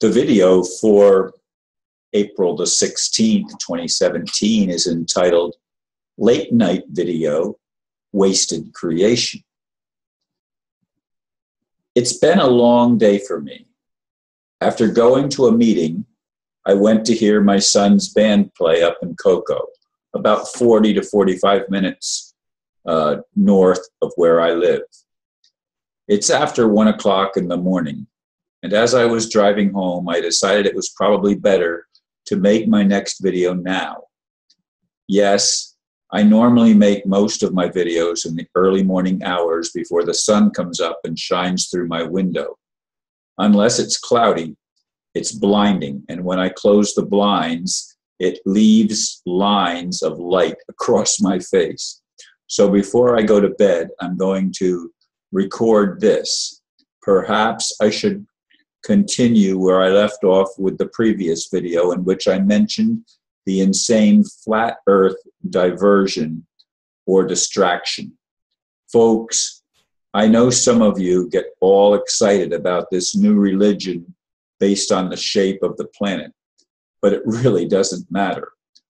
the video for April the 16th, 2017 is entitled Late Night Video Wasted Creation. It's been a long day for me. After going to a meeting, I went to hear my son's band play up in Cocoa, about 40 to 45 minutes uh, north of where I live. It's after one o'clock in the morning, and as I was driving home, I decided it was probably better to make my next video now. Yes, I normally make most of my videos in the early morning hours before the sun comes up and shines through my window. Unless it's cloudy, it's blinding, and when I close the blinds, it leaves lines of light across my face. So before I go to bed, I'm going to record this. Perhaps I should continue where I left off with the previous video in which I mentioned the insane flat earth diversion or distraction. Folks, I know some of you get all excited about this new religion based on the shape of the planet, but it really doesn't matter.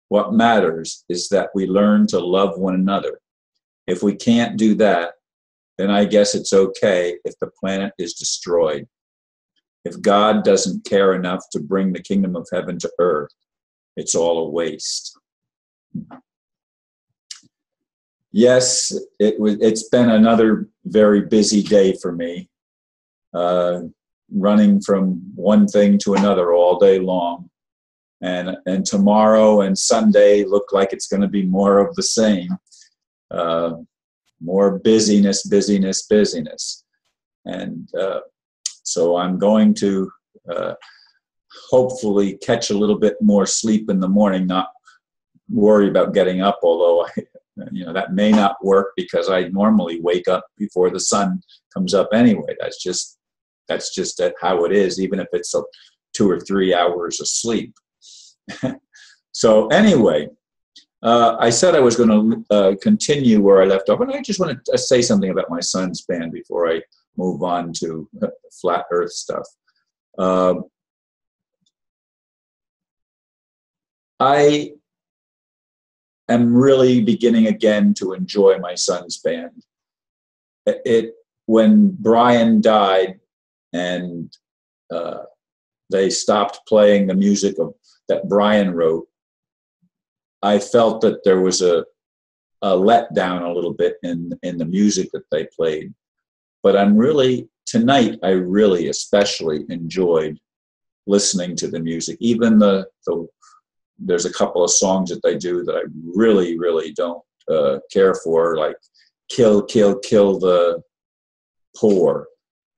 What matters is that we learn to love one another. If we can't do that, then I guess it's okay if the planet is destroyed. If God doesn't care enough to bring the kingdom of heaven to earth, it's all a waste. Yes, it was. It's been another very busy day for me, uh, running from one thing to another all day long, and and tomorrow and Sunday look like it's going to be more of the same, uh, more busyness, busyness, busyness, and uh, so I'm going to uh, hopefully catch a little bit more sleep in the morning, not worry about getting up, although I, you know that may not work because I normally wake up before the sun comes up anyway. That's just that's just how it is, even if it's a two or three hours of sleep. so anyway, uh, I said I was going to uh, continue where I left off, and I just want to say something about my son's band before I move on to flat Earth stuff. Um, I am really beginning again to enjoy my son's band. It when Brian died and uh, they stopped playing the music of, that Brian wrote, I felt that there was a, a letdown a little bit in in the music that they played. But I'm really tonight. I really especially enjoyed listening to the music, even the the there's a couple of songs that they do that I really, really don't uh, care for, like "Kill, Kill, Kill the Poor."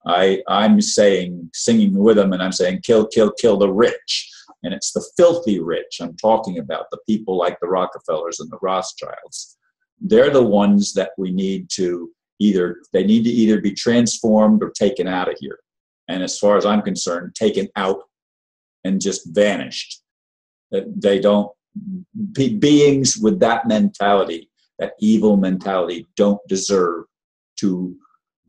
I I'm saying singing with them, and I'm saying "Kill, Kill, Kill the Rich," and it's the filthy rich. I'm talking about the people like the Rockefellers and the Rothschilds. They're the ones that we need to either they need to either be transformed or taken out of here. And as far as I'm concerned, taken out and just vanished. They don't be, beings with that mentality that evil mentality don't deserve to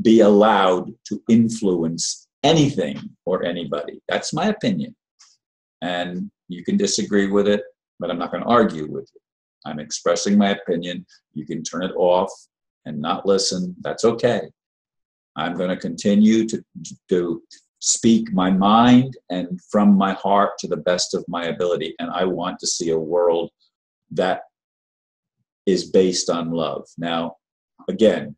be allowed to influence anything or anybody. That's my opinion. And you can disagree with it but i'm not going to argue with you. I'm expressing my opinion. You can turn it off and not listen that's okay i'm going to continue to, to speak my mind and from my heart to the best of my ability. And I want to see a world that is based on love. Now, again,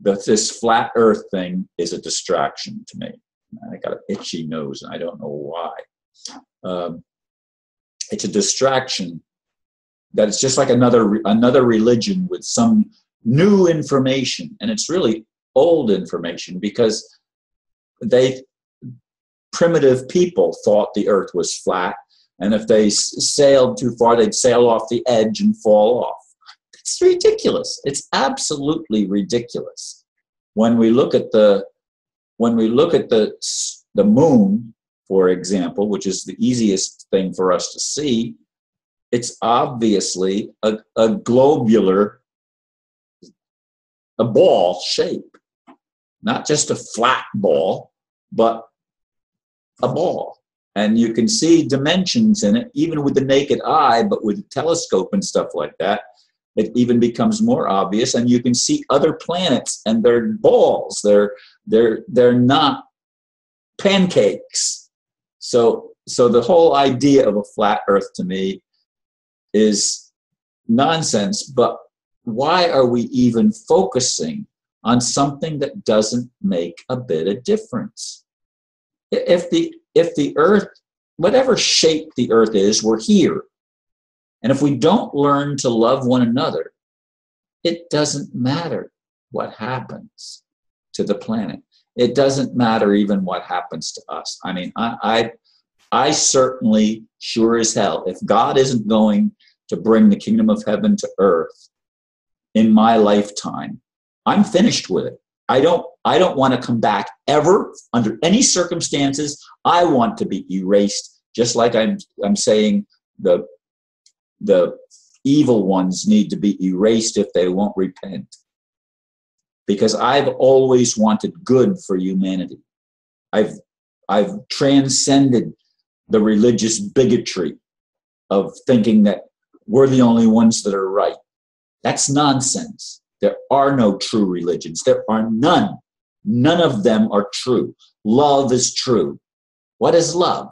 this flat earth thing is a distraction to me. I got an itchy nose and I don't know why. Um, it's a distraction that it's just like another another religion with some new information and it's really old information because they primitive people thought the earth was flat, and if they sailed too far, they'd sail off the edge and fall off. It's ridiculous. It's absolutely ridiculous. When we look at the when we look at the the moon, for example, which is the easiest thing for us to see, it's obviously a, a globular, a ball shape, not just a flat ball, but a ball. and you can see dimensions in it, even with the naked eye, but with a telescope and stuff like that, it even becomes more obvious. And you can see other planets, and they're balls. They're they're they're not pancakes. So so the whole idea of a flat Earth to me is nonsense. But why are we even focusing on something that doesn't make a bit of difference? If the if the earth, whatever shape the earth is, we're here. And if we don't learn to love one another, it doesn't matter what happens to the planet. It doesn't matter even what happens to us. I mean, I, I, I certainly, sure as hell, if God isn't going to bring the kingdom of heaven to earth in my lifetime, I'm finished with it. I don't I don't want to come back ever under any circumstances. I want to be erased, just like I'm I'm saying the the evil ones need to be erased if they won't repent. Because I've always wanted good for humanity. I've I've transcended the religious bigotry of thinking that we're the only ones that are right. That's nonsense. There are no true religions. There are none. None of them are true. Love is true. What is love?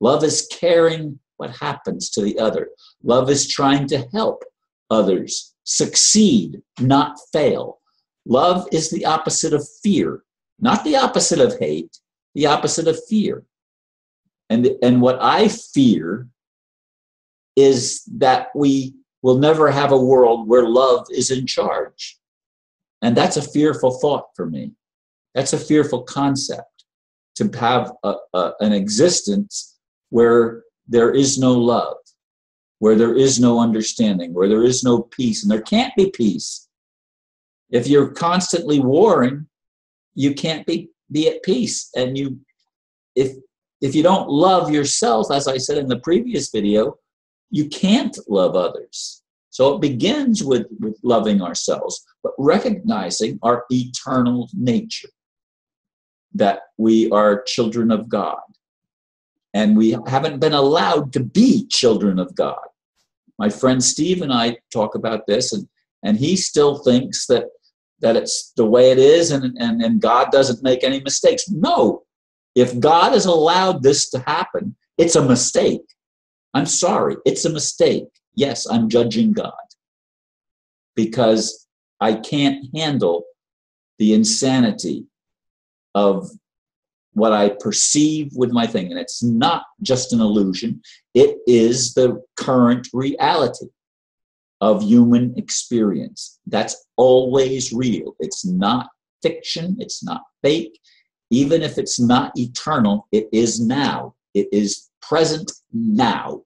Love is caring what happens to the other. Love is trying to help others succeed, not fail. Love is the opposite of fear, not the opposite of hate, the opposite of fear. And, and what I fear is that we will never have a world where love is in charge. And that's a fearful thought for me. That's a fearful concept to have a, a, an existence where there is no love, where there is no understanding, where there is no peace. And there can't be peace. If you're constantly warring, you can't be, be at peace. And you, if, if you don't love yourself, as I said in the previous video, you can't love others. So it begins with, with loving ourselves, but recognizing our eternal nature, that we are children of God. And we haven't been allowed to be children of God. My friend Steve and I talk about this, and, and he still thinks that, that it's the way it is and, and, and God doesn't make any mistakes. No, if God has allowed this to happen, it's a mistake. I'm sorry, it's a mistake. Yes, I'm judging God because I can't handle the insanity of what I perceive with my thing. And it's not just an illusion, it is the current reality of human experience. That's always real. It's not fiction, it's not fake. Even if it's not eternal, it is now. It is present now.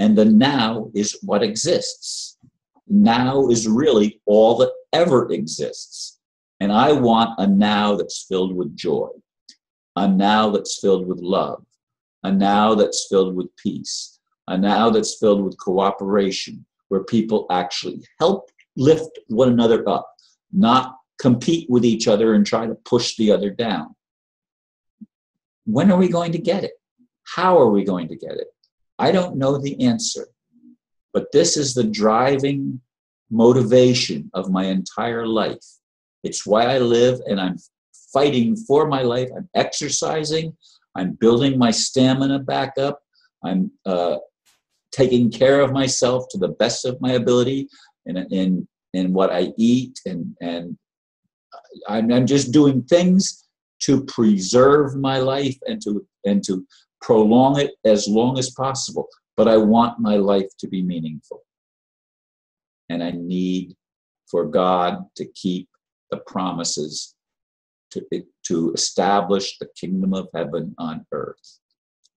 And the now is what exists. Now is really all that ever exists. And I want a now that's filled with joy, a now that's filled with love, a now that's filled with peace, a now that's filled with cooperation, where people actually help lift one another up, not compete with each other and try to push the other down. When are we going to get it? How are we going to get it? I don't know the answer, but this is the driving motivation of my entire life. It's why I live, and I'm fighting for my life. I'm exercising, I'm building my stamina back up, I'm uh, taking care of myself to the best of my ability in, in, in what I eat, and, and I'm, I'm just doing things to preserve my life and to, and to prolong it as long as possible, but I want my life to be meaningful. And I need for God to keep the promises to, to establish the kingdom of heaven on earth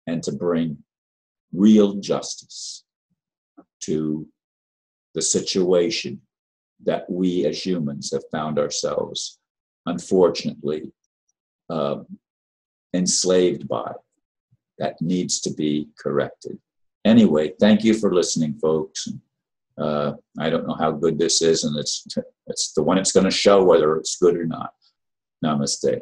and to bring real justice to the situation that we as humans have found ourselves, unfortunately, um, enslaved by that needs to be corrected. Anyway, thank you for listening, folks. Uh, I don't know how good this is, and it's it's the one it's going to show whether it's good or not. Namaste.